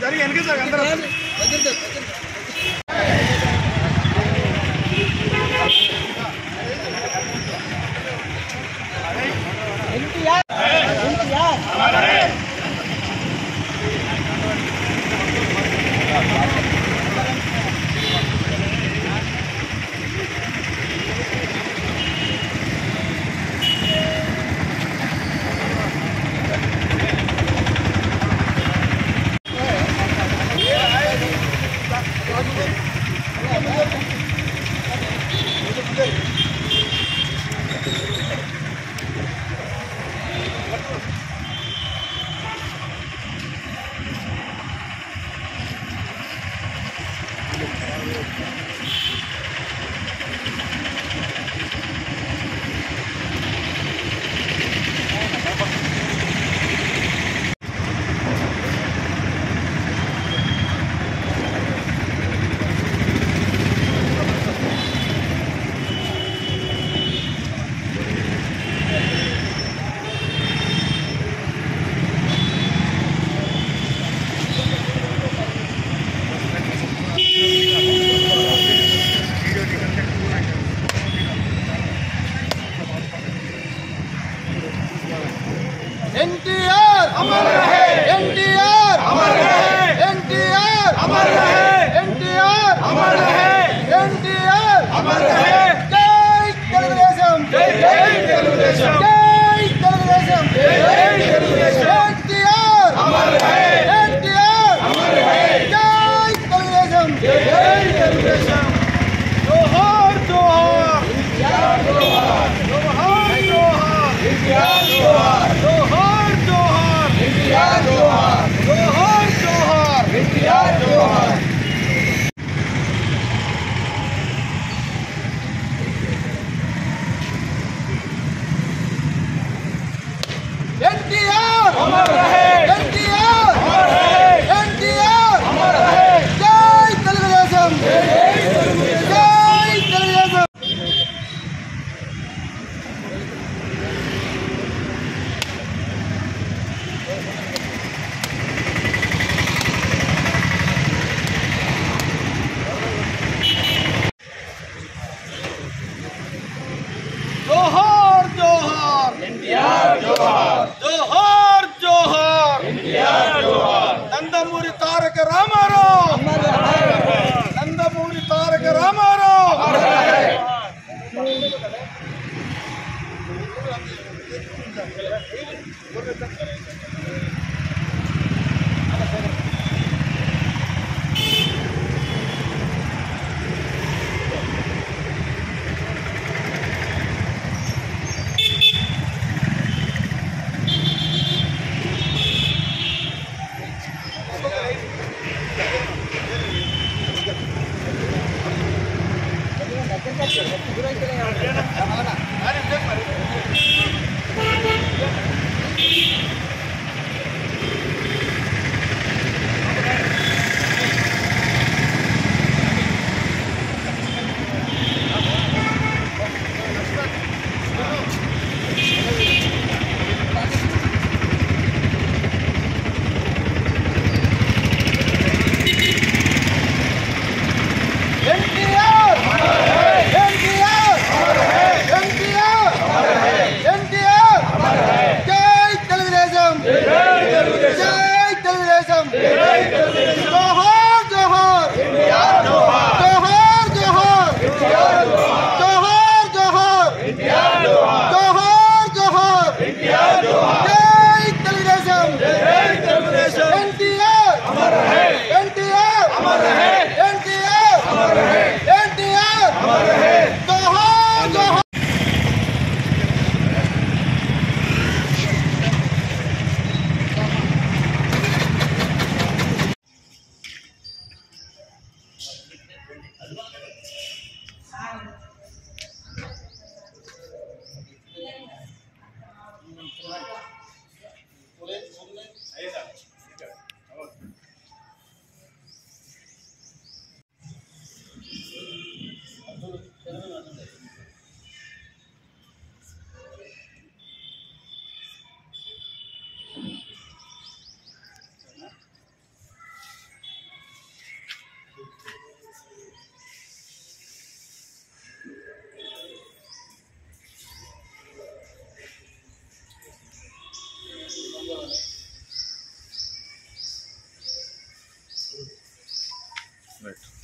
జరిగి వెనక సార్ అందరూ ఎన్టీఆర్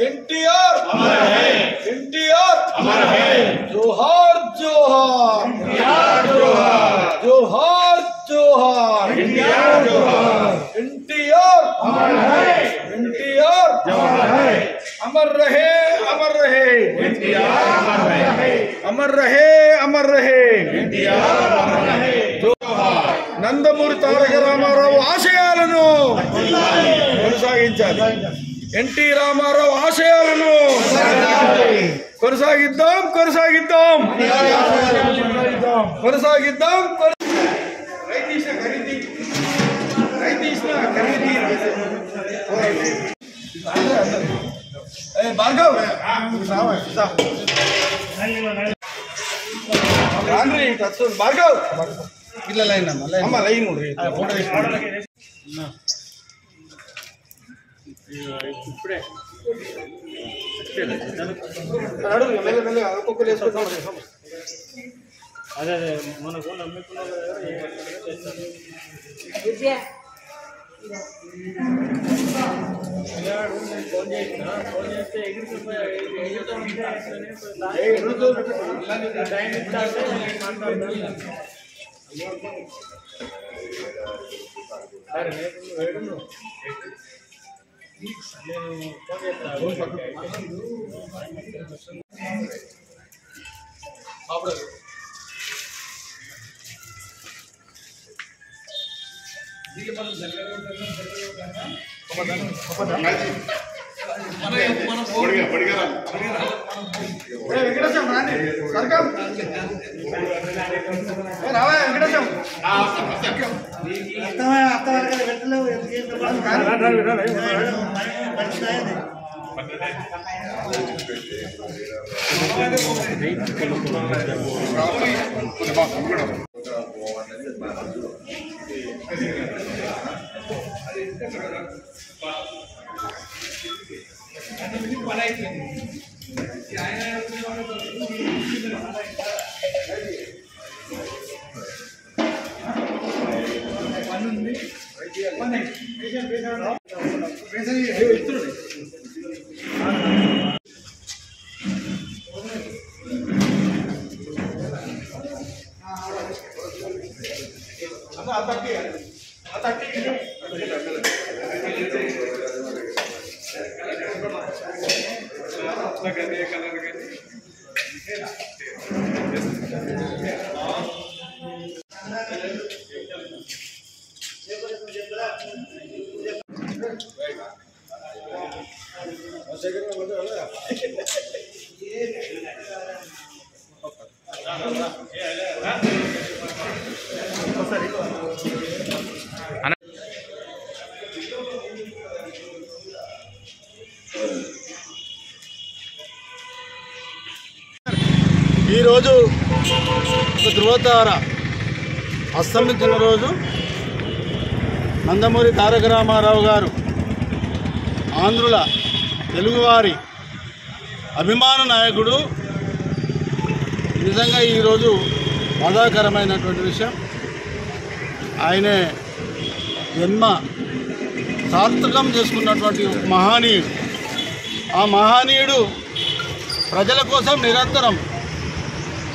ఎన్టీఆర్ ఎన్టీఆర్ జోహార్ జోహార్ జోహార్ జోహార్ ఎన్టీఆర్ ఎన్టీఆర్ అమర్ రహే అమర్ రహే అమర్ రహే అమర్ రహే నందమూరి తారక రామారావు ఆశయాలను కొనసాగించాలి। ఎన్టీ రామారావు ఆశయాలను కొనసాగిద్దాం. కొనసాగిద్దాం కొనసాగిద్దాం. ಭಾರ್ಗವ್. ಕಾಣ್ರಿ ಭಾರ್ಗವ್. ಇಲ್ಲ ಲೈನ್ ಅಮ್ಮ ಲೈನ್ ಅಮ್ಮ ಲೈನ್ ನೋಡ್ರಿ. ಅದೇ ಅದೇ ಮೊನ್ನೆ ಫೋನ್ వేసుకుంటాం అదే అదే మనకు నమ్ముకున్న వాళ్ళ దగ్గర ఏ పని చేస్తారు. పిల్లాడు నేను ఫోన్ చేసిన ఫోన్ చేస్తే ఎగిరిపోయి ఎగురుతూ ఉంటే అట్లనే పోయి టైం ఇస్తా అంటే నేను మాట్లాడతాను సరే రేపు నువ్వు ఏడున్నావు? నేను ఫోన్ చేస్తాను ఏ, వెంకటేశం రాండి సర్కం ఏ, రావా వెంకటేశం ఈరోజు ఒక ధృవతార అస్తమించిన రోజు నందమూరి తారక రామారావు గారు ఆంధ్రుల తెలుగువారి అభిమాన నాయకుడు. నిజంగా ఈరోజు బాధాకరమైనటువంటి విషయం. ఆయనే జన్మ సార్థకం చేసుకున్నటువంటి మహానీయుడు. ఆ మహానీయుడు ప్రజల కోసం నిరంతరం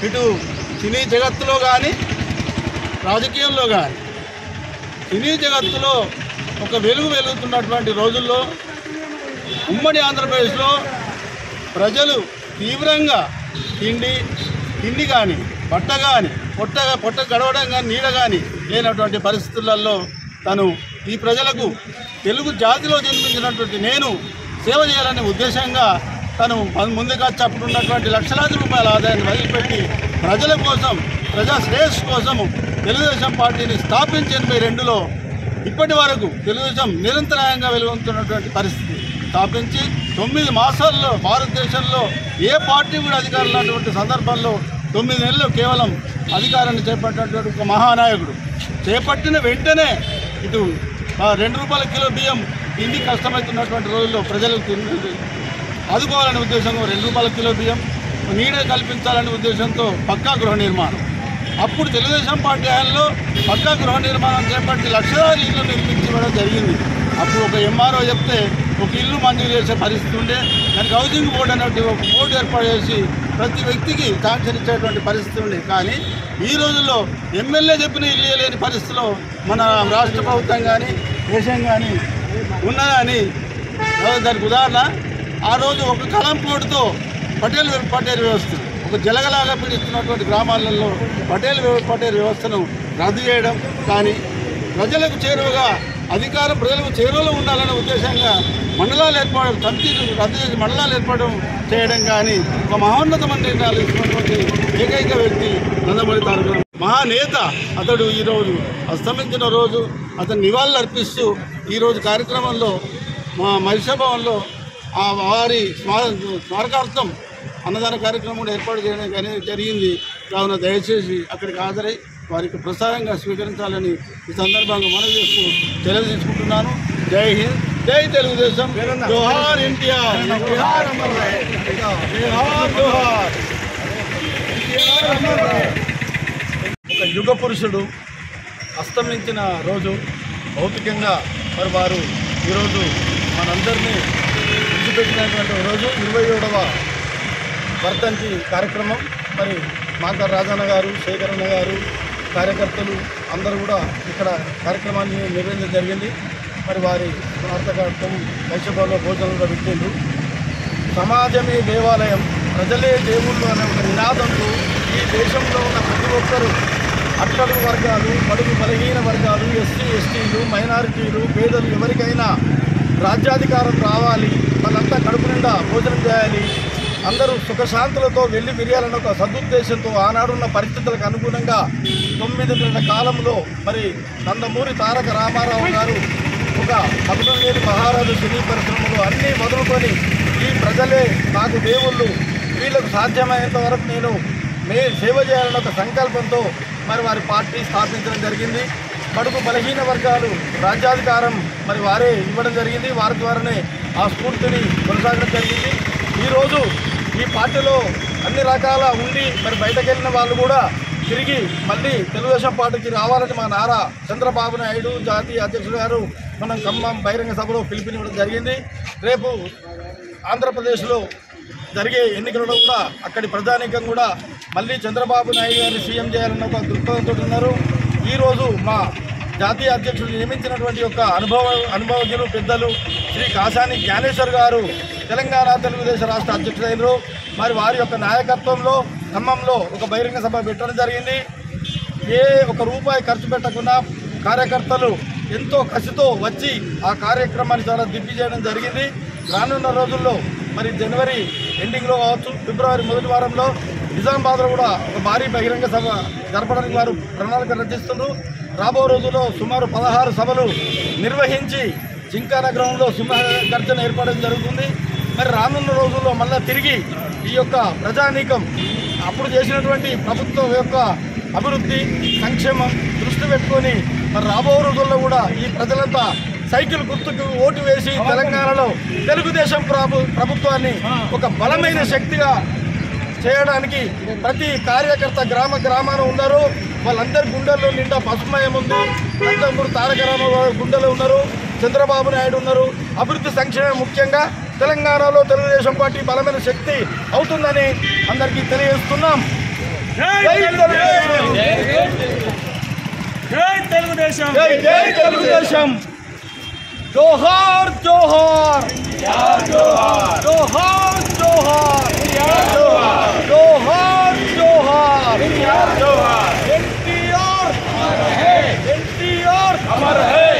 ఇటు సినీ జగత్తులో కానీ రాజకీయంలో కానీ సినీ జగత్తులో ఒక వెలుగు వెలుగుతున్నటువంటి రోజుల్లో ఉమ్మడి ఆంధ్రప్రదేశ్లో ప్రజలు తీవ్రంగా తిండి తిండి కానీ బట్ట కానీ పొట్ట పొట్ట గడవడం కానీ నీడ కానీ లేనటువంటి పరిస్థితులలో తను ఈ ప్రజలకు తెలుగు జాతిలో జన్మించినటువంటి నేను సేవ చేయాలనే ఉద్దేశంగా తను ముందుగా చెప్పుకున్నటువంటి లక్షలాది రూపాయల ఆదాయాన్ని వదిలిపెట్టి ప్రజల కోసం ప్రజా శ్రేయస్సు కోసం తెలుగుదేశం పార్టీని స్థాపించి ఎనభై రెండులో ఇప్పటి వరకు తెలుగుదేశం నిరంతరాయంగా వెలుగొందుతున్నటువంటి పరిస్థితి. స్థాపించి తొమ్మిది మాసాల్లో భారతదేశంలో ఏ పార్టీ కూడా అధికారులు సందర్భంలో తొమ్మిది నెలలు కేవలం అధికారాన్ని చేపట్టినటువంటి ఒక మహానాయకుడు. చేపట్టిన వెంటనే ఇటు ఆ రెండు రూపాయల కిలో బియ్యం తిండి కష్టమవుతున్నటువంటి రోజుల్లో ప్రజలకు ఆదుకోవాలనే ఉద్దేశంతో రెండు రూపాయల కిలో బియ్యం నీడ కల్పించాలనే ఉద్దేశంతో పక్కా గృహ నిర్మాణం. అప్పుడు తెలుగుదేశం పార్టీ హయాంలో పక్కా గృహ నిర్మాణం చేపట్టి లక్షలాది ఇళ్ళు నిర్మించడం జరిగింది. అప్పుడు ఒక ఎంఆర్ఓ చెప్తే ఒక ఇల్లు మంజూరు చేసే పరిస్థితి ఉండే దానికి హౌసింగ్ బోర్డు అనేటువంటి ఒక బోర్డు ఏర్పాటు చేసి ప్రతి వ్యక్తికి శాంక్షన్ ఇచ్చేటువంటి పరిస్థితి ఉండే. కానీ ఈ రోజుల్లో ఎమ్మెల్యే చెప్పిన ఇల్లు లేని పరిస్థితిలో మన రాష్ట్ర ప్రభుత్వం కానీ దేశం కానీ ఉన్నదని. దానికి ఉదాహరణ ఆ రోజు ఒక కలం పోటుతో పటేల్ పటేల్ వ్యవస్థ. ఒక జలగలాగా పీడిస్తున్నటువంటి గ్రామాలలో పటేల్ పటేల్ వ్యవస్థను రద్దు చేయడం కానీ ప్రజలకు చేరువగా అధికారం ప్రజలకు చేరువలో ఉండాలనే ఉద్దేశంగా మండలాలు ఏర్పడడం తంతీలు రద్దు చేసి మండలాలు ఏర్పడడం చేయడం కానీ ఒక మహోన్నతమైన నిర్ణయాలు ఇస్తున్నటువంటి ఏకైక వ్యక్తి నందమూరి తారక మహానేత అతడు ఈరోజు అస్తమించిన రోజు. అతను నివాళులు అర్పిస్తూ ఈరోజు కార్యక్రమంలో మా మహిషాభవన్లో భవన్లో వారి స్మార స్మారకార్థం అన్నదాన కార్యక్రమం కూడా ఏర్పాటు చేయడం అనేది జరిగింది. కావున దయచేసి అక్కడికి హాజరై వారికి ప్రసాదంగా స్వీకరించాలని ఈ సందర్భంగా మనవి చేస్తూ తెలియజేసుకుంటున్నాను. జై హింద్ జై తెలుగుదేశం. జోహార్ ఎన్టీఆర్. జోహార్ జోహార్ ఒక యుగ పురుషుడు అస్తమించిన రోజు భౌతికంగా మరి వారు ఈరోజు మనందరినీ విడిచిపెట్టినటువంటి రోజు ఇరవై ఏడవ వర్ధంతి కార్యక్రమం. మరి మాకర్ రాజన్న గారు శేఖరన్న గారు కార్యకర్తలు అందరూ కూడా ఇక్కడ కార్యక్రమాన్ని నిర్వహించడం జరిగింది. మరి వారి స్మారకార్థం వైశ్యభవన్లో భోజనం కూడా పెట్టిండ్రు. సమాజమే దేవాలయం ప్రజలే దేవుళ్ళు అనే ఒక నినాదంతో ఈ దేశంలో ఉన్న ప్రతి ఒక్కరూ అట్టడుగు వర్గాలు బడుగు బలహీన వర్గాలు ఎస్సీ ఎస్టీలు మైనారిటీలు పేదలు ఎవరికైనా రాజ్యాధికారం రావాలి వాళ్ళంతా కడుపు నిండా భోజనం చేయాలి. అందరూ సుఖశాంతులతో వెళ్ళి మిరియాలన్న ఒక సదుద్దేశంతో ఆనాడున్న పరిస్థితులకు అనుగుణంగా తొమ్మిది కాలంలో మరి నందమూరి తారక రామారావు గారు ఒక మధురం మహారాజు సినీ పరిశ్రమలు అన్నీ మొదలుకొని ఈ ప్రజలే నాకు దేవుళ్ళు వీళ్ళకు సాధ్యమైనంత వరకు నేను మే సేవ చేయాలన్న ఒక సంకల్పంతో మరి వారి పార్టీ స్థాపించడం జరిగింది. కడుపు బలహీన వర్గాలు రాజ్యాధికారం మరి వారే ఇవ్వడం జరిగింది. వారి ద్వారానే ఆ స్ఫూర్తిని కొనసాగడం జరిగింది. ఈరోజు ఈ పార్టీలో అన్ని రకాల ఉండి మరి బయటకు వెళ్ళిన వాళ్ళు కూడా తిరిగి మళ్ళీ తెలుగుదేశం పార్టీకి రావాలని మా నారా చంద్రబాబు నాయుడు జాతీయ అధ్యక్షుడు గారు మనం ఖమ్మం బహిరంగ సభలో పిలిపినివ్వడం జరిగింది. రేపు ఆంధ్రప్రదేశ్లో జరిగే ఎన్నికలలో కూడా అక్కడి ప్రధానికం కూడా మళ్ళీ చంద్రబాబు నాయుడు గారిని సీఎం చేయాలన్న ఒక దృక్పథంతో ఉన్నారు. ఈరోజు మా జాతీయ అధ్యక్షులు నియమించినటువంటి యొక్క అనుభవ అనుభవజ్ఞులు పెద్దలు శ్రీ కాసాని జ్ఞానేశ్వర్ గారు తెలంగాణ తెలుగుదేశం రాష్ట్ర అధ్యక్షుడైనరు. మరి వారి యొక్క నాయకత్వంలో ఖమ్మంలో ఒక బహిరంగ సభ పెట్టడం జరిగింది. ఏ ఒక రూపాయి ఖర్చు పెట్టకుండా కార్యకర్తలు ఎంతో కసితో వచ్చి ఆ కార్యక్రమాన్ని చాలా చేయడం జరిగింది. రానున్న రోజుల్లో మరి జనవరి ఎండింగ్లో కావచ్చు ఫిబ్రవరి మొదటి వారంలో నిజామాబాద్లో కూడా ఒక భారీ బహిరంగ సభ జరపడానికి వారు ప్రణాళిక రచిస్తున్నారు రాబో రోజుల్లో సుమారు పదహారు సభలు నిర్వహించి జింకాన గ్రౌండ్లో సింహగర్జన ఏర్పడడం జరుగుతుంది. మరి రానున్న రోజుల్లో మళ్ళీ తిరిగి ఈ యొక్క ప్రజానీకం అప్పుడు చేసినటువంటి ప్రభుత్వం యొక్క అభివృద్ధి సంక్షేమం దృష్టి పెట్టుకొని మరి రాబో రోజుల్లో కూడా ఈ ప్రజలంతా సైకిల్ గుర్తుకు ఓటు వేసి తెలంగాణలో తెలుగుదేశం ప్రభు ప్రభుత్వాన్ని ఒక బలమైన శక్తిగా చేయడానికి ప్రతి కార్యకర్త గ్రామ గ్రామాన ఉన్నారు. వాళ్ళందరి గుండెల్లో నిండా పసుమయం ఉంది. నందమూరి తారక రామారావు గుండెలో ఉన్నారు. చంద్రబాబు నాయుడు ఉన్నారు. అభివృద్ధి సంక్షేమం ముఖ్యంగా తెలంగాణలో తెలుగుదేశం పార్టీ బలమైన శక్తి అవుతుందని అందరికీ తెలియజేస్తున్నాం. జై తెలుగుదేశం. जोहार जोहार जोहार। जोहार जोहार। एनटीआर अमर है एनटीआर अमर है।